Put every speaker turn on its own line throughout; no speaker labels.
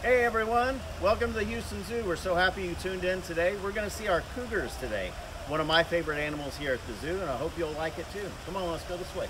Hey everyone, welcome to the Houston Zoo. We're so happy you tuned in today. We're going to see our cougars today, one of my favorite animals here at the zoo, and I hope you'll like it too. Come on, let's go this way.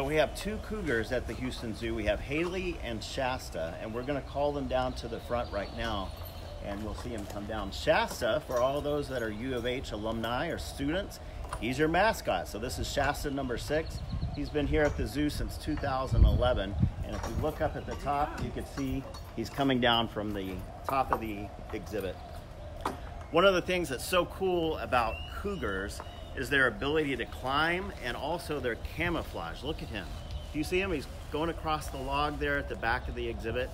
So we have two cougars at the Houston Zoo. We have Haley and Shasta, and we're gonna call them down to the front right now, and you'll see them come down. Shasta, for all those that are U of H alumni or students, he's your mascot. So this is Shasta number six. He's been here at the zoo since 2011, and if you look up at the top, you can see he's coming down from the top of the exhibit. One of the things that's so cool about cougars is their ability to climb and also their camouflage. Look at him. Do you see him? He's going across the log there at the back of the exhibit,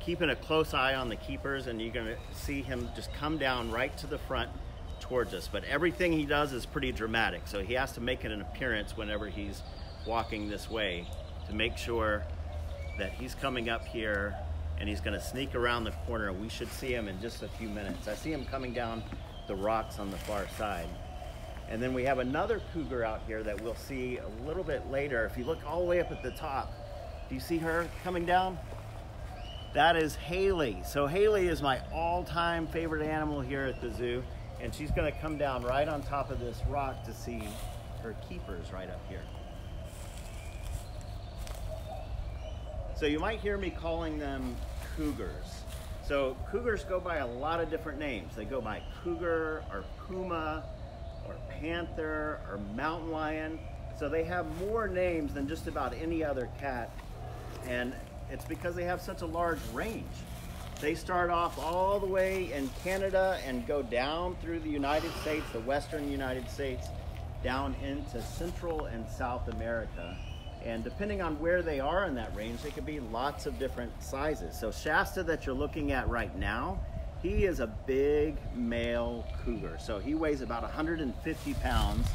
keeping a close eye on the keepers, and you're gonna see him just come down right to the front towards us. But everything he does is pretty dramatic, so he has to make an appearance whenever he's walking this way to make sure that he's coming up here and he's gonna sneak around the corner. We should see him in just a few minutes. I see him coming down the rocks on the far side. And then we have another cougar out here that we'll see a little bit later. If you look all the way up at the top, do you see her coming down? That is Haley. So Haley is my all-time favorite animal here at the zoo. And she's gonna come down right on top of this rock to see her keepers right up here. So you might hear me calling them cougars. So cougars go by a lot of different names. They go by cougar or puma, or panther or mountain lion. So they have more names than just about any other cat. And it's because they have such a large range. They start off all the way in Canada and go down through the United States, the Western United States, down into Central and South America. And depending on where they are in that range, they could be lots of different sizes. So Shasta that you're looking at right now he is a big male cougar. So he weighs about 150 pounds.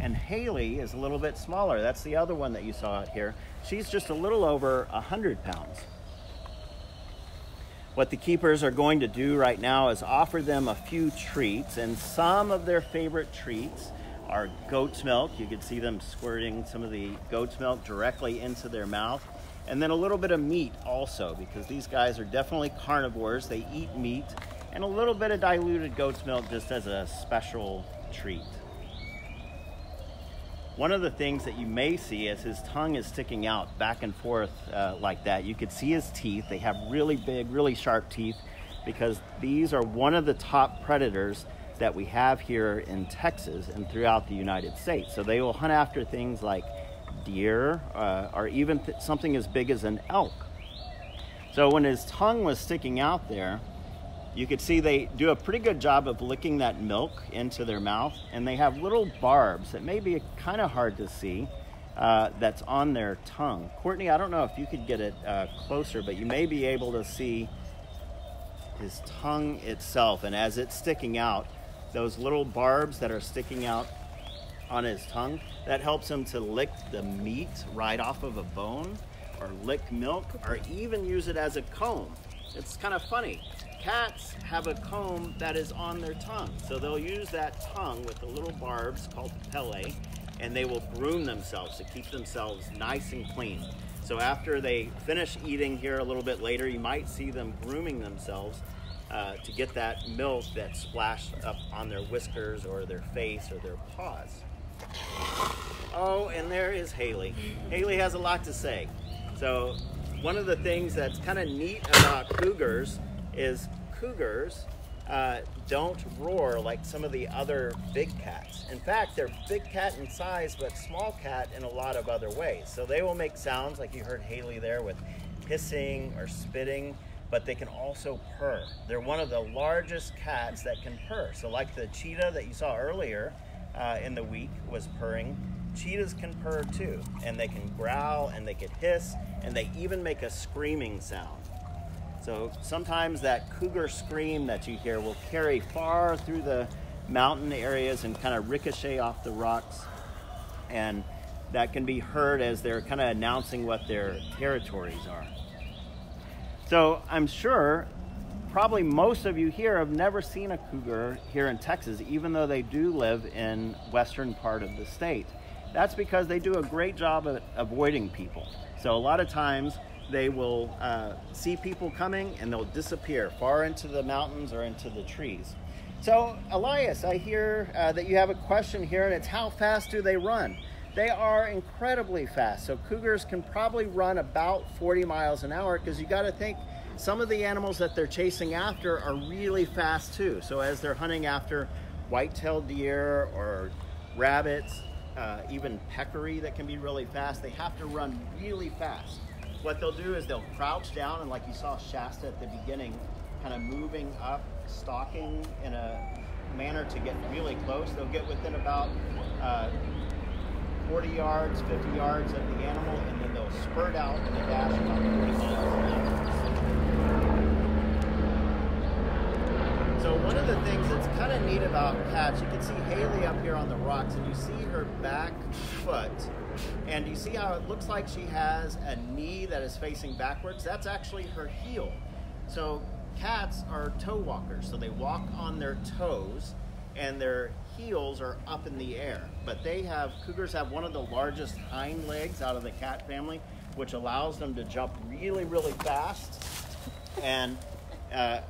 And Haley is a little bit smaller. That's the other one that you saw out here. She's just a little over 100 pounds. What the keepers are going to do right now is offer them a few treats, and some of their favorite treats are goat's milk. You can see them squirting some of the goat's milk directly into their mouth. And then a little bit of meat also, because these guys are definitely carnivores. They eat meat and a little bit of diluted goat's milk just as a special treat. One of the things that you may see as his tongue is sticking out back and forth uh, like that, you could see his teeth. They have really big, really sharp teeth because these are one of the top predators that we have here in Texas and throughout the United States. So they will hunt after things like deer uh, or even th something as big as an elk. So when his tongue was sticking out there, you could see they do a pretty good job of licking that milk into their mouth and they have little barbs that may be kind of hard to see uh, that's on their tongue. Courtney, I don't know if you could get it uh, closer, but you may be able to see his tongue itself and as it's sticking out, those little barbs that are sticking out on his tongue, that helps him to lick the meat right off of a bone or lick milk or even use it as a comb. It's kind of funny cats have a comb that is on their tongue. So they'll use that tongue with the little barbs called papillae and they will groom themselves to keep themselves nice and clean. So after they finish eating here a little bit later, you might see them grooming themselves uh, to get that milk that splashed up on their whiskers or their face or their paws. Oh, and there is Haley. Haley has a lot to say. So one of the things that's kind of neat about cougars is cougars uh, don't roar like some of the other big cats. In fact, they're big cat in size, but small cat in a lot of other ways. So they will make sounds like you heard Haley there with hissing or spitting, but they can also purr. They're one of the largest cats that can purr. So like the cheetah that you saw earlier uh, in the week was purring, cheetahs can purr too. And they can growl and they can hiss and they even make a screaming sound. So sometimes that cougar scream that you hear will carry far through the mountain areas and kind of ricochet off the rocks. And that can be heard as they're kind of announcing what their territories are. So I'm sure probably most of you here have never seen a cougar here in Texas, even though they do live in western part of the state. That's because they do a great job at avoiding people. So a lot of times they will uh, see people coming and they'll disappear far into the mountains or into the trees. So Elias, I hear uh, that you have a question here and it's how fast do they run? They are incredibly fast. So cougars can probably run about 40 miles an hour because you got to think some of the animals that they're chasing after are really fast too. So as they're hunting after white-tailed deer or rabbits, uh, even peccary that can be really fast, they have to run really fast. What they'll do is they'll crouch down and like you saw Shasta at the beginning, kind of moving up, stalking in a manner to get really close. They'll get within about uh, 40 yards, 50 yards of the animal, and then they'll spurt out in a dash about 40 miles an hour. So one of the things that's kind of neat about cats, you can see Haley up here on the rocks, and you see her back foot, and you see how it looks like she has a knee that is facing backwards. That's actually her heel. So cats are toe walkers, so they walk on their toes, and their heels are up in the air. But they have, cougars have one of the largest hind legs out of the cat family, which allows them to jump really, really fast and uh,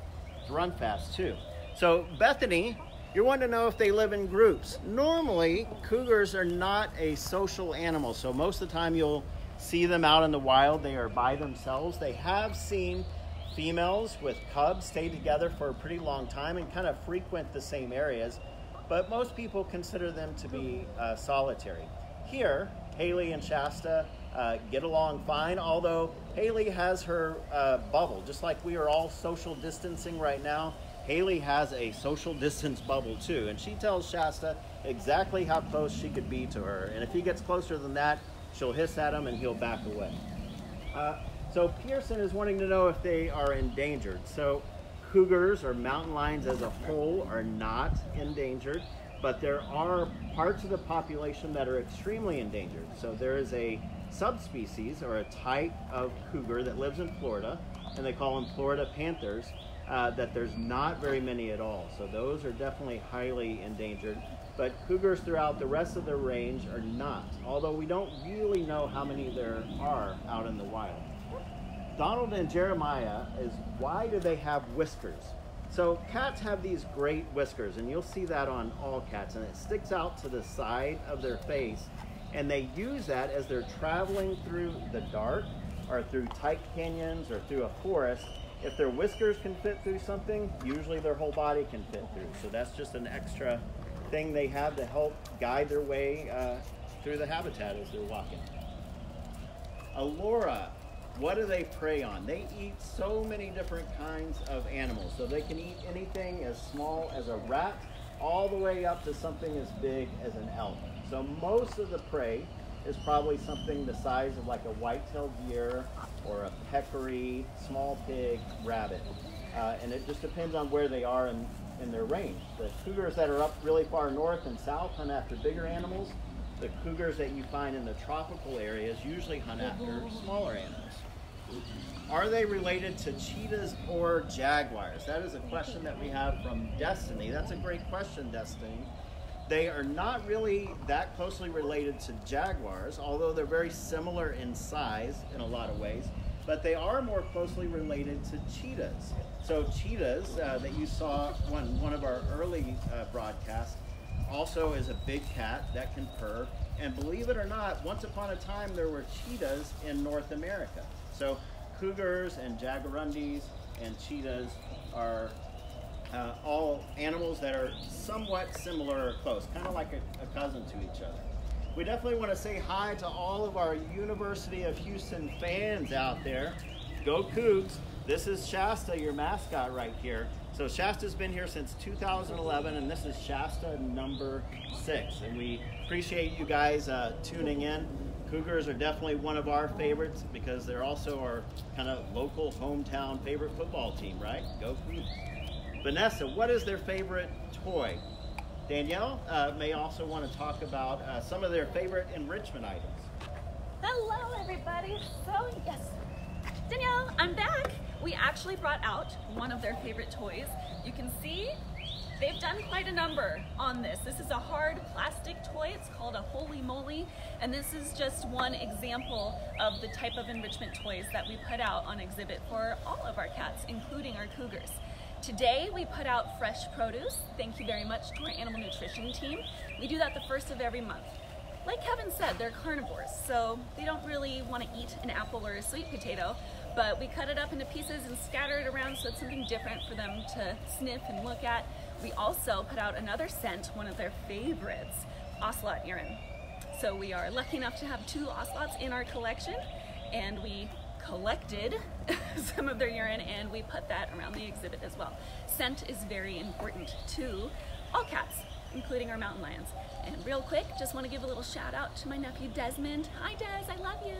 run fast too. So Bethany, you want to know if they live in groups. Normally, cougars are not a social animal, so most of the time you'll see them out in the wild. They are by themselves. They have seen females with cubs stay together for a pretty long time and kind of frequent the same areas but most people consider them to be uh, solitary. Here, Haley and Shasta uh, get along fine, although Haley has her uh, bubble. Just like we are all social distancing right now, Haley has a social distance bubble too, and she tells Shasta exactly how close she could be to her. And if he gets closer than that, she'll hiss at him and he'll back away. Uh, so Pearson is wanting to know if they are endangered. So cougars or mountain lions as a whole are not endangered, but there are parts of the population that are extremely endangered. So there is a subspecies or a type of cougar that lives in Florida, and they call them Florida panthers, uh, that there's not very many at all. So those are definitely highly endangered. But cougars throughout the rest of the range are not, although we don't really know how many there are out in the wild. Donald and Jeremiah is why do they have whiskers? So cats have these great whiskers, and you'll see that on all cats, and it sticks out to the side of their face, and they use that as they're traveling through the dark or through tight canyons or through a forest. If their whiskers can fit through something, usually their whole body can fit through. So that's just an extra thing they have to help guide their way uh, through the habitat as they're walking. Alora what do they prey on? They eat so many different kinds of animals. So they can eat anything as small as a rat all the way up to something as big as an elk. So most of the prey is probably something the size of like a white-tailed deer or a peccary, small pig, rabbit. Uh, and it just depends on where they are in, in their range. The cougars that are up really far north and south hunt after bigger animals. The cougars that you find in the tropical areas usually hunt after smaller animals. Are they related to cheetahs or jaguars? That is a question that we have from Destiny. That's a great question, Destiny. They are not really that closely related to jaguars, although they're very similar in size in a lot of ways, but they are more closely related to cheetahs. So cheetahs uh, that you saw on one of our early uh, broadcasts also is a big cat that can purr. And believe it or not, once upon a time there were cheetahs in North America. So cougars and jaguarundis and cheetahs are uh, all animals that are somewhat similar or close, kind of like a, a cousin to each other. We definitely want to say hi to all of our University of Houston fans out there. Go Cougs! This is Shasta, your mascot right here. So Shasta's been here since 2011, and this is Shasta number six. And we appreciate you guys uh, tuning in. Cougars are definitely one of our favorites because they're also our kind of local hometown favorite football team, right? Go Cougs. Vanessa, what is their favorite toy? Danielle uh, may also want to talk about uh, some of their favorite enrichment items.
Hello, everybody. So, yes, Danielle, I'm back. We actually brought out one of their favorite toys. You can see they've done quite a number on this. This is a hard plastic toy. It's called a Holy Moly. And this is just one example of the type of enrichment toys that we put out on exhibit for all of our cats, including our cougars. Today we put out fresh produce. Thank you very much to our animal nutrition team. We do that the first of every month. Like Kevin said, they're carnivores, so they don't really want to eat an apple or a sweet potato, but we cut it up into pieces and scatter it around so it's something different for them to sniff and look at. We also put out another scent, one of their favorites, ocelot urine. So we are lucky enough to have two ocelots in our collection, and we collected some of their urine and we put that around the exhibit as well. Scent is very important to all cats, including our mountain lions. And real quick, just want to give a little shout out to my nephew Desmond. Hi Des, I love you.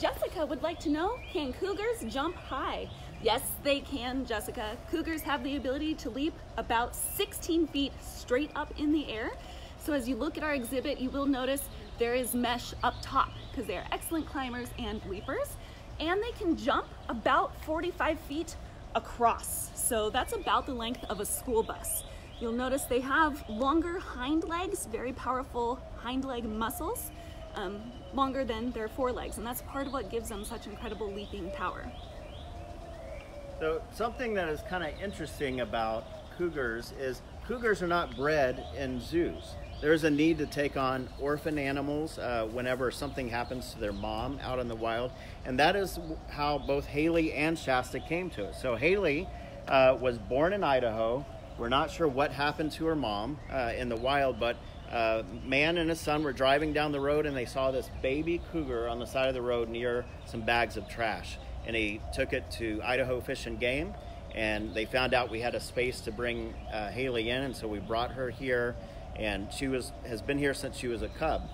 Jessica would like to know, can cougars jump high? Yes, they can, Jessica. Cougars have the ability to leap about 16 feet straight up in the air. So as you look at our exhibit, you will notice there is mesh up top because they are excellent climbers and leapers. And they can jump about 45 feet across. So that's about the length of a school bus. You'll notice they have longer hind legs, very powerful hind leg muscles, um, longer than their forelegs. And that's part of what gives them such incredible leaping power.
So something that is kind of interesting about cougars is cougars are not bred in zoos. There's a need to take on orphan animals uh, whenever something happens to their mom out in the wild, and that is how both Haley and Shasta came to us. So Haley uh, was born in Idaho. We're not sure what happened to her mom uh, in the wild, but a uh, man and his son were driving down the road and they saw this baby cougar on the side of the road near some bags of trash and he took it to Idaho Fish and Game. And they found out we had a space to bring uh, Haley in, and so we brought her here. And she was has been here since she was a cub.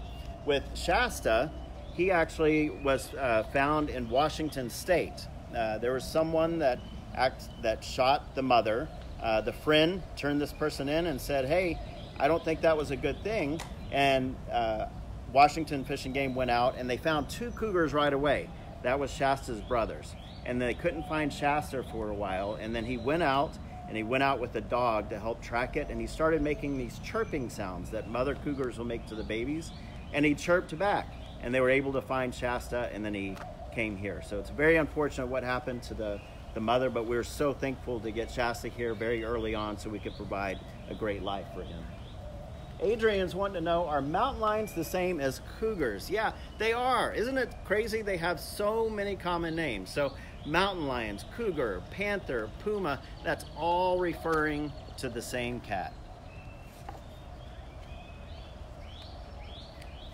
With Shasta, he actually was uh, found in Washington State. Uh, there was someone that act, that shot the mother. Uh, the friend turned this person in and said, "Hey, I don't think that was a good thing." And uh, Washington Fish and Game went out and they found two cougars right away. That was Shasta's brothers. And they couldn't find Shasta for a while. And then he went out and he went out with a dog to help track it. And he started making these chirping sounds that mother cougars will make to the babies. And he chirped back. And they were able to find Shasta. And then he came here. So it's very unfortunate what happened to the, the mother. But we we're so thankful to get Shasta here very early on so we could provide a great life for him. Adrian's wanting to know, are mountain lions the same as cougars? Yeah, they are. Isn't it crazy? They have so many common names. So mountain lions, cougar, panther, puma, that's all referring to the same cat.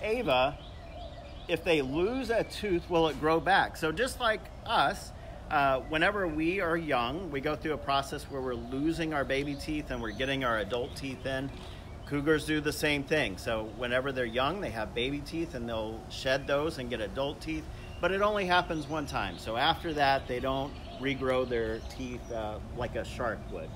Ava, if they lose a tooth, will it grow back? So just like us, uh, whenever we are young, we go through a process where we're losing our baby teeth and we're getting our adult teeth in. Cougars do the same thing. So whenever they're young, they have baby teeth and they'll shed those and get adult teeth, but it only happens one time. So after that, they don't regrow their teeth uh, like a shark would.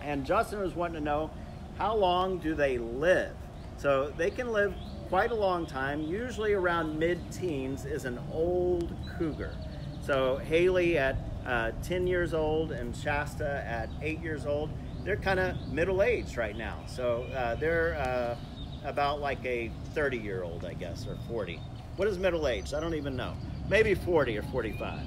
And Justin was wanting to know, how long do they live? So they can live quite a long time. Usually around mid-teens is an old cougar. So Haley at uh, 10 years old and Shasta at 8 years old, they're kind of middle aged right now. So uh, they're uh, about like a 30 year old, I guess, or 40. What is middle aged? I don't even know. Maybe 40 or 45.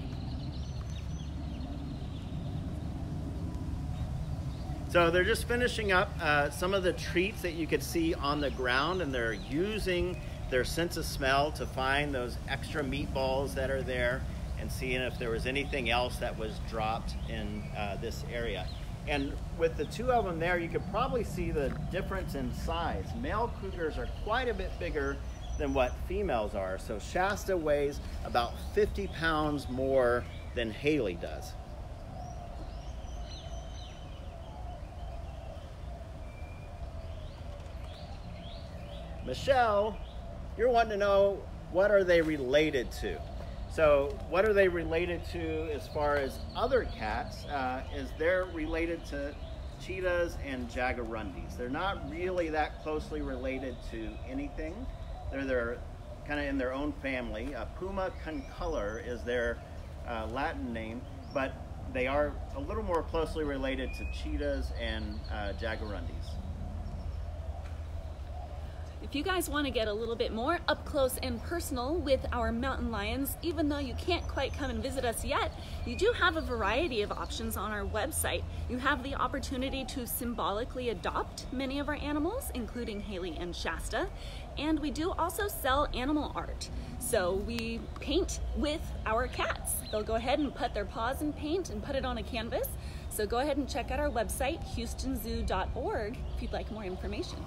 So they're just finishing up uh, some of the treats that you could see on the ground, and they're using their sense of smell to find those extra meatballs that are there and seeing if there was anything else that was dropped in uh, this area. And with the two of them there, you could probably see the difference in size. Male cougars are quite a bit bigger than what females are. So Shasta weighs about 50 pounds more than Haley does. Michelle, you're wanting to know what are they related to? So, what are they related to as far as other cats? Uh, is they're related to cheetahs and jaguarundis. They're not really that closely related to anything. They're they're kind of in their own family. Uh, Puma concolor is their uh, Latin name, but they are a little more closely related to cheetahs and uh, jaguarundis.
If you guys want to get a little bit more up close and personal with our mountain lions, even though you can't quite come and visit us yet, you do have a variety of options on our website. You have the opportunity to symbolically adopt many of our animals, including Haley and Shasta, and we do also sell animal art. So we paint with our cats. They'll go ahead and put their paws in paint and put it on a canvas. So go ahead and check out our website, houstonzoo.org, if you'd like more information.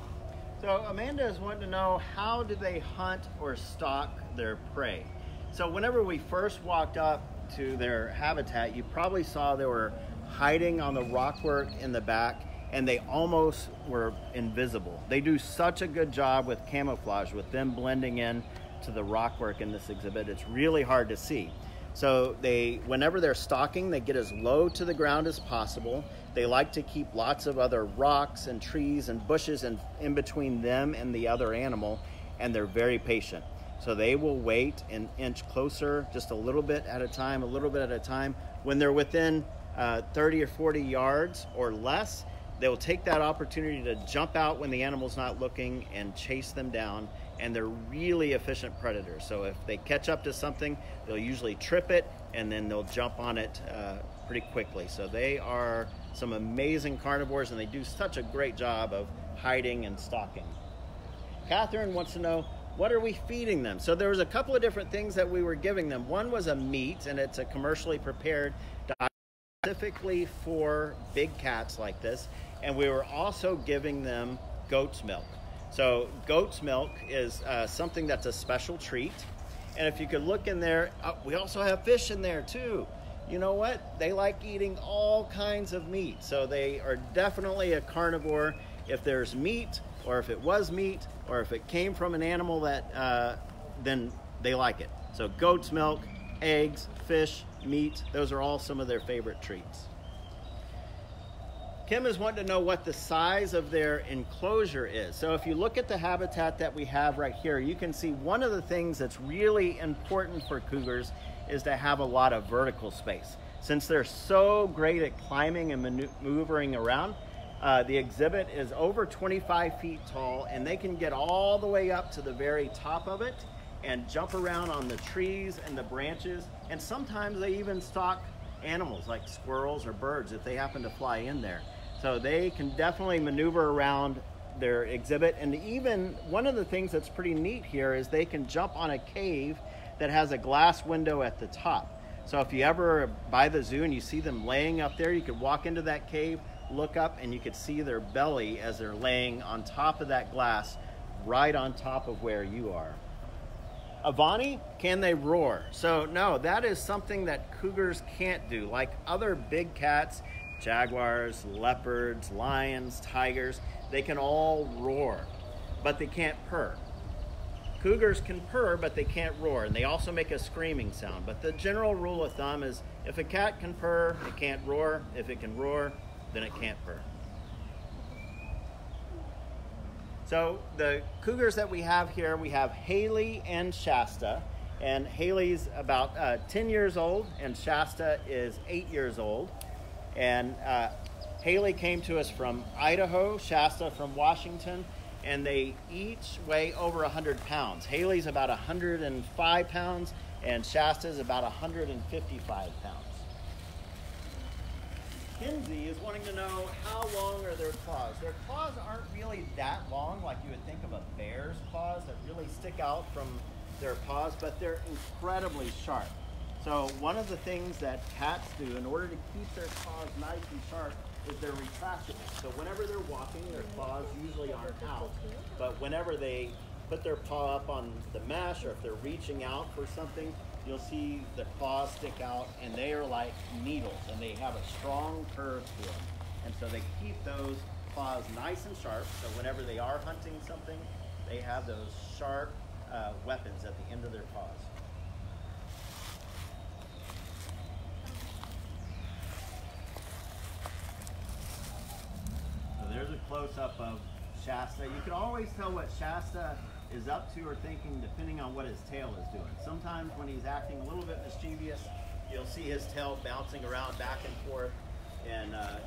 So Amanda is wanting to know how do they hunt or stalk their prey? So whenever we first walked up to their habitat, you probably saw they were hiding on the rockwork in the back and they almost were invisible. They do such a good job with camouflage, with them blending in to the rockwork in this exhibit. It's really hard to see. So they, whenever they're stalking, they get as low to the ground as possible. They like to keep lots of other rocks and trees and bushes in, in between them and the other animal, and they're very patient. So they will wait and inch closer, just a little bit at a time, a little bit at a time. When they're within uh, 30 or 40 yards or less, they will take that opportunity to jump out when the animal's not looking and chase them down. And they're really efficient predators. So if they catch up to something, they'll usually trip it and then they'll jump on it uh, pretty quickly. So they are some amazing carnivores and they do such a great job of hiding and stalking. Catherine wants to know what are we feeding them? So there was a couple of different things that we were giving them. One was a meat, and it's a commercially prepared diet specifically for big cats like this and we were also giving them goat's milk. So goat's milk is uh, something that's a special treat. And if you could look in there, uh, we also have fish in there too. You know what? They like eating all kinds of meat. So they are definitely a carnivore. If there's meat, or if it was meat, or if it came from an animal that, uh, then they like it. So goat's milk, eggs, fish, meat, those are all some of their favorite treats. Kim is wanting to know what the size of their enclosure is. So if you look at the habitat that we have right here, you can see one of the things that's really important for cougars is to have a lot of vertical space. Since they're so great at climbing and maneuvering around, uh, the exhibit is over 25 feet tall and they can get all the way up to the very top of it and jump around on the trees and the branches. And sometimes they even stalk animals like squirrels or birds if they happen to fly in there. So they can definitely maneuver around their exhibit. And even one of the things that's pretty neat here is they can jump on a cave that has a glass window at the top. So if you ever by the zoo and you see them laying up there, you could walk into that cave, look up, and you could see their belly as they're laying on top of that glass, right on top of where you are. Avani, can they roar? So no, that is something that cougars can't do. Like other big cats, jaguars, leopards, lions, tigers, they can all roar, but they can't purr. Cougars can purr, but they can't roar, and they also make a screaming sound. But the general rule of thumb is if a cat can purr, it can't roar. If it can roar, then it can't purr. So the cougars that we have here, we have Haley and Shasta. And Haley's about uh, 10 years old, and Shasta is 8 years old. And uh, Haley came to us from Idaho, Shasta from Washington, and they each weigh over 100 pounds. Haley's about 105 pounds, and Shasta's about 155 pounds. Kinsey is wanting to know how long are their claws. Their claws aren't really that long, like you would think of a bear's claws that really stick out from their paws, but they're incredibly sharp. So one of the things that cats do in order to keep their claws nice and sharp is they're retractable. So whenever they're walking, their claws usually aren't out. But whenever they put their paw up on the mesh or if they're reaching out for something, you'll see the claws stick out and they are like needles and they have a strong curve to them. And so they keep those claws nice and sharp. So whenever they are hunting something, they have those sharp uh, weapons at the end of their paws. Close up of Shasta. You can always tell what Shasta is up to or thinking depending on what his tail is doing. Sometimes when he's acting a little bit mischievous, you'll see his tail bouncing around back and forth. And uh,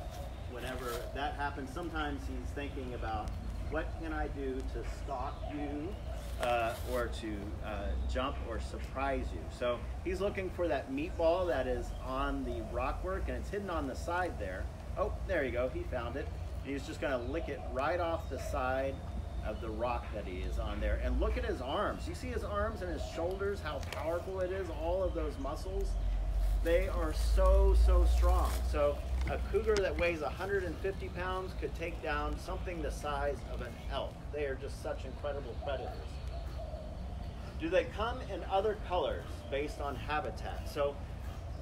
whenever that happens, sometimes he's thinking about what can I do to stalk you uh, or to uh, jump or surprise you. So he's looking for that meatball that is on the rockwork and it's hidden on the side there. Oh, there you go, he found it. And he's just gonna lick it right off the side of the rock that he is on there. And look at his arms. You see his arms and his shoulders, how powerful it is, all of those muscles. They are so, so strong. So a cougar that weighs 150 pounds could take down something the size of an elk. They are just such incredible predators. Do they come in other colors based on habitat? So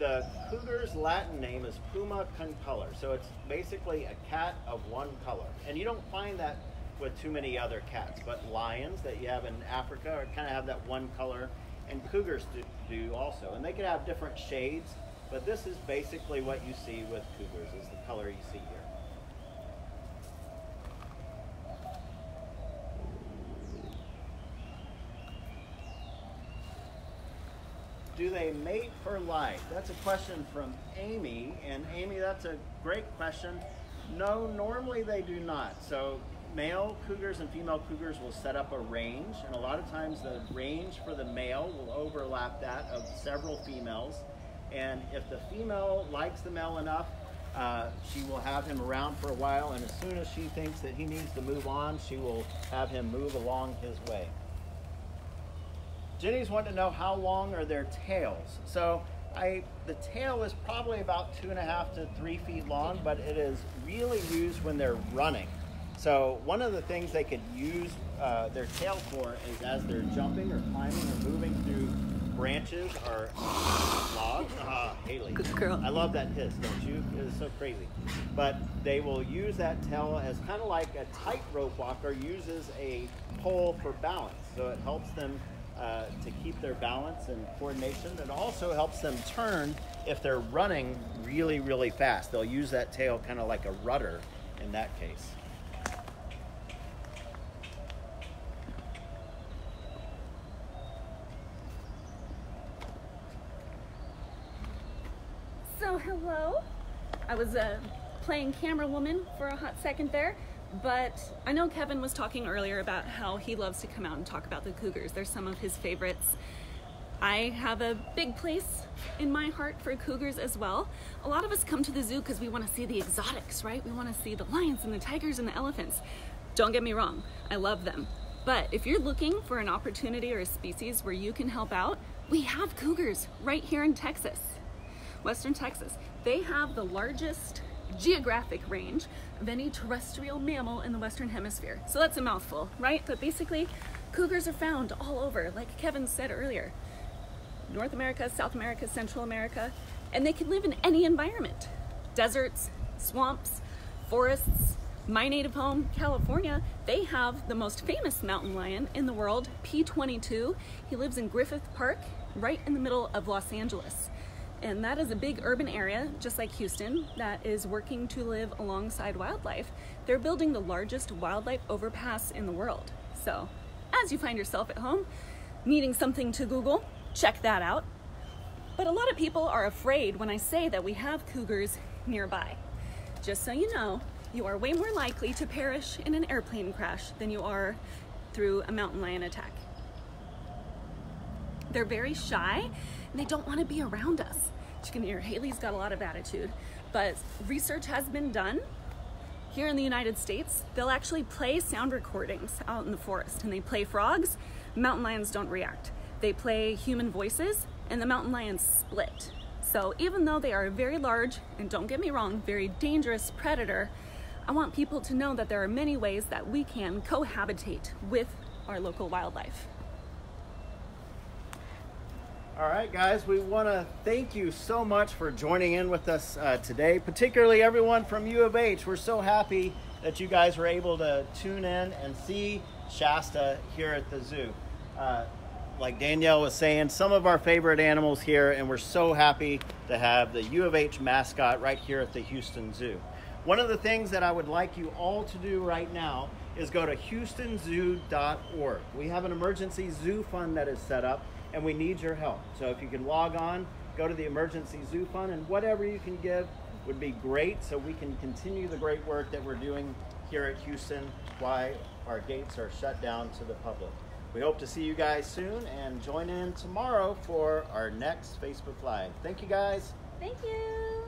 the cougar's Latin name is Puma concolor. So it's basically a cat of one color. And you don't find that with too many other cats, but lions that you have in Africa kind of have that one color, and cougars do, do also. And they can have different shades, but this is basically what you see with cougars, is the color you see here. Do they mate for life? That's a question from Amy. And Amy, that's a great question. No, normally they do not. So male cougars and female cougars will set up a range. And a lot of times the range for the male will overlap that of several females. And if the female likes the male enough, uh, she will have him around for a while. And as soon as she thinks that he needs to move on, she will have him move along his way. Jenny's wanting to know how long are their tails. So I, the tail is probably about two and a half to three feet long, but it is really used when they're running. So one of the things they could use uh, their tail for is as they're jumping or climbing or moving through branches or logs. Ah, Haley.
Good girl.
I love that hiss, don't you? It is so crazy. But they will use that tail as kind of like a tightrope walker uses a pole for balance. So it helps them uh, to keep their balance and coordination. It also helps them turn if they're running really, really fast. They'll use that tail kind of like a rudder in that case.
So, hello. I was uh, playing camera woman for a hot second there. But I know Kevin was talking earlier about how he loves to come out and talk about the Cougars. They're some of his favorites. I have a big place in my heart for cougars as well. A lot of us come to the zoo because we want to see the exotics, right? We want to see the lions and the tigers and the elephants. Don't get me wrong, I love them. But if you're looking for an opportunity or a species where you can help out, we have cougars right here in Texas, Western Texas. They have the largest geographic range of any terrestrial mammal in the Western Hemisphere. So that's a mouthful, right? But basically, cougars are found all over, like Kevin said earlier North America, South America, Central America, and they can live in any environment deserts, swamps, forests. My native home, California, they have the most famous mountain lion in the world, P22. He lives in Griffith Park, right in the middle of Los Angeles. And that is a big urban area, just like Houston, that is working to live alongside wildlife. They're building the largest wildlife overpass in the world. So, as you find yourself at home needing something to Google, check that out. But a lot of people are afraid when I say that we have cougars nearby. Just so you know, you are way more likely to perish in an airplane crash than you are through a mountain lion attack. They're very shy and they don't want to be around us. You can hear Haley's got a lot of attitude, but research has been done here in the United States. They'll actually play sound recordings out in the forest and they play frogs. Mountain lions don't react. They play human voices and the mountain lions split. So even though they are a very large and don't get me wrong, very dangerous predator, I want people to know that there are many ways that we can cohabitate with our local wildlife.
All right, guys, we want to thank you so much for joining in with us uh, today, particularly everyone from U of H. We're so happy that you guys were able to tune in and see Shasta here at the zoo. Uh, like Danielle was saying, some of our favorite animals here, and we're so happy to have the U of H mascot right here at the Houston Zoo. One of the things that I would like you all to do right now is go to houstonzoo.org. We have an emergency zoo fund that is set up and we need your help. So if you can log on, go to the emergency zoo fund and whatever you can give would be great so we can continue the great work that we're doing here at Houston while our gates are shut down to the public. We hope to see you guys soon and join in tomorrow for our next Facebook Live. Thank you guys.
Thank you.